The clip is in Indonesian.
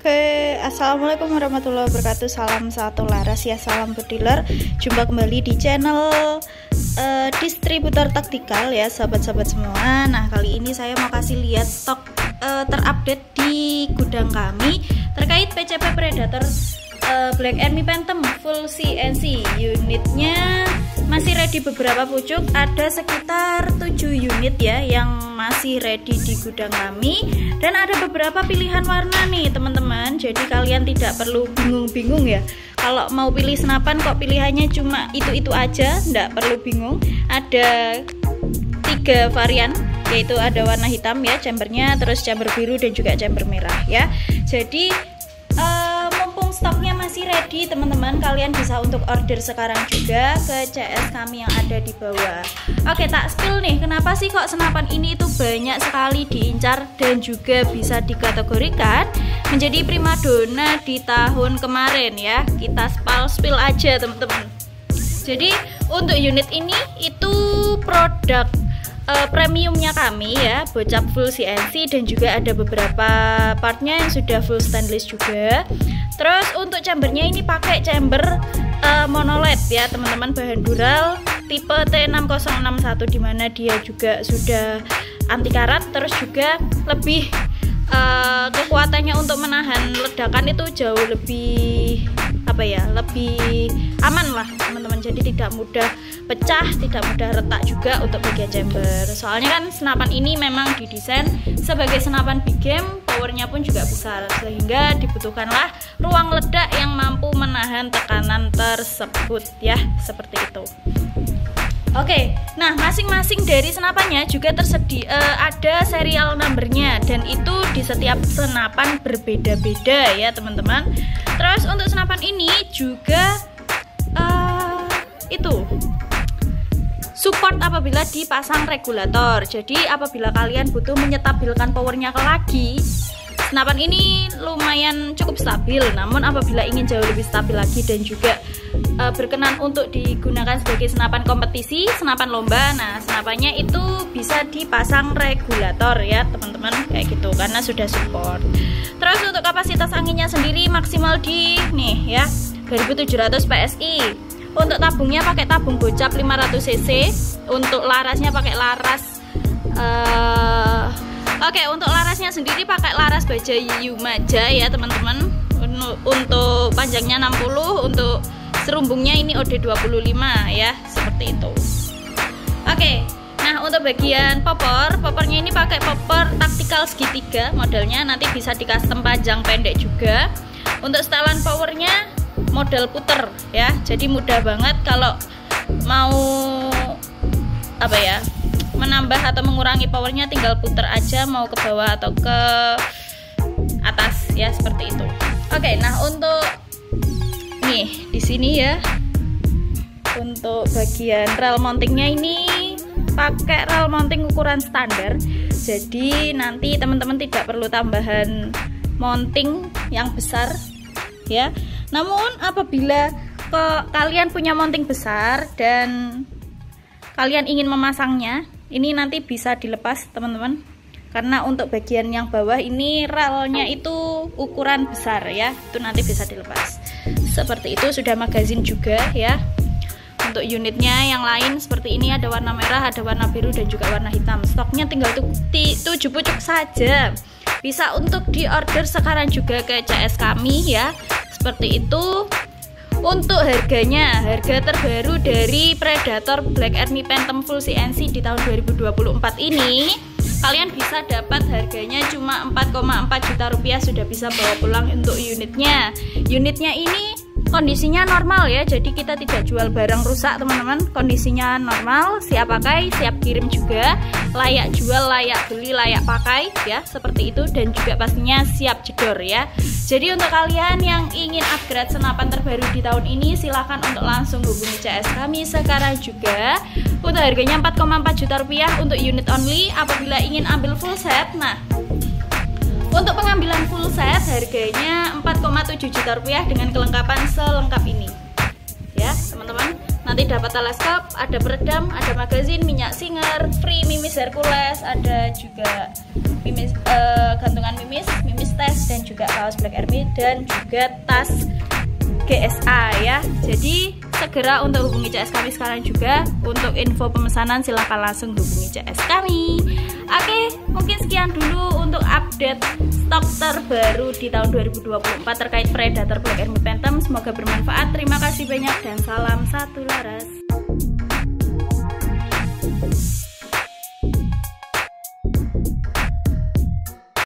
Oke, assalamualaikum warahmatullahi wabarakatuh. Salam satu laras ya, salam bediler. Jumpa kembali di channel uh, distributor taktikal ya, sahabat-sahabat semua. Nah, kali ini saya mau kasih lihat stok uh, terupdate di gudang kami terkait PCP Predator uh, Black Army Phantom full CNC. Unitnya masih ready beberapa pucuk, ada sekitar 7 unit ya yang masih ready di gudang kami. Dan ada beberapa pilihan warna nih teman-teman. Jadi kalian tidak perlu bingung-bingung ya. Kalau mau pilih senapan kok pilihannya cuma itu-itu aja ndak perlu bingung. Ada tiga varian yaitu ada warna hitam ya chambernya terus chamber biru dan juga chamber merah ya. Jadi masih ready teman-teman. Kalian bisa untuk order sekarang juga ke CS kami yang ada di bawah. Oke tak spill nih. Kenapa sih kok senapan ini itu banyak sekali diincar dan juga bisa dikategorikan menjadi primadona di tahun kemarin ya? Kita spal spill aja teman-teman. Jadi untuk unit ini itu produk uh, premiumnya kami ya bocap full CNC dan juga ada beberapa partnya yang sudah full stainless juga. Terus untuk chambernya ini pakai chamber uh, monolith ya teman-teman bahan dural tipe T6061 di mana dia juga sudah anti karat. Terus juga lebih uh, kekuatannya untuk menahan ledakan itu jauh lebih apa ya lebih aman lah teman-teman. Jadi tidak mudah pecah tidak mudah retak juga untuk bagian chamber. Soalnya kan senapan ini memang didesain sebagai senapan big game powernya pun juga besar. Sehingga dibutuhkanlah ruang ledak yang mampu menahan tekanan tersebut ya seperti itu. Oke, nah masing-masing dari senapannya juga tersedia uh, ada serial numbernya dan itu di setiap senapan berbeda-beda ya teman-teman. Terus untuk senapan ini juga itu. Support apabila dipasang regulator. Jadi apabila kalian butuh menyetabilkan powernya lagi senapan ini lumayan cukup stabil. Namun apabila ingin jauh lebih stabil lagi dan juga e, berkenan untuk digunakan sebagai senapan kompetisi senapan lomba nah senapannya itu bisa dipasang regulator ya teman-teman. Kayak gitu karena sudah support. Terus untuk kapasitas anginnya sendiri maksimal di nih ya 2700 PSI untuk tabungnya pakai tabung gocap 500 cc untuk larasnya pakai laras uh, oke okay, untuk larasnya sendiri pakai laras baja Yumaja ya teman-teman untuk panjangnya 60 untuk serumbungnya ini OD 25 ya seperti itu oke okay. Nah untuk bagian popor, popornya ini pakai popor taktikal segitiga modelnya nanti bisa di custom panjang pendek juga. Untuk setelan powernya model puter ya. Jadi mudah banget kalau mau apa ya menambah atau mengurangi powernya tinggal puter aja mau ke bawah atau ke atas ya seperti itu. Oke nah untuk nih di sini ya. Untuk bagian rel mountingnya ini pakai rel mounting ukuran standar. Jadi nanti teman-teman tidak perlu tambahan mounting yang besar ya namun apabila ke kalian punya mounting besar dan kalian ingin memasangnya, ini nanti bisa dilepas teman-teman. Karena untuk bagian yang bawah ini relnya itu ukuran besar ya, itu nanti bisa dilepas. Seperti itu sudah magazin juga ya. Untuk unitnya yang lain seperti ini ada warna merah, ada warna biru dan juga warna hitam. Stoknya tinggal 7 pucuk saja. Bisa untuk diorder sekarang juga ke CS kami ya seperti itu. Untuk harganya harga terbaru dari Predator Black Army Phantom Full CNC di tahun 2024 ini kalian bisa dapat harganya cuma 4,4 juta rupiah sudah bisa bawa pulang untuk unitnya. Unitnya ini kondisinya normal ya jadi kita tidak jual barang rusak teman-teman. Kondisinya normal siap pakai siap kirim juga. Layak jual layak beli layak pakai ya seperti itu. Dan juga pastinya siap jedor ya. Jadi untuk kalian yang ingin upgrade senapan terbaru di tahun ini silahkan untuk langsung hubungi CS kami sekarang juga. Untuk harganya 4,4 juta rupiah untuk unit only. Apabila ingin ambil full set nah untuk pengambilan full set harganya 4,7 juta rupiah dengan kelengkapan selengkap ini. Ya, teman-teman. nanti dapat teleskop ada peredam ada magazin minyak singer free mimis Hercules ada juga mimis uh, gantungan mimis mimis tes dan juga kaos Black Army dan juga tas GSA ya. Jadi segera untuk hubungi CS kami sekarang juga. Untuk info pemesanan silahkan langsung hubungi CS kami. Oke mungkin sekian dulu untuk update stok terbaru di tahun 2024 terkait Predator Black Army Phantom. Semoga bermanfaat. Terima kasih banyak dan salam satu laras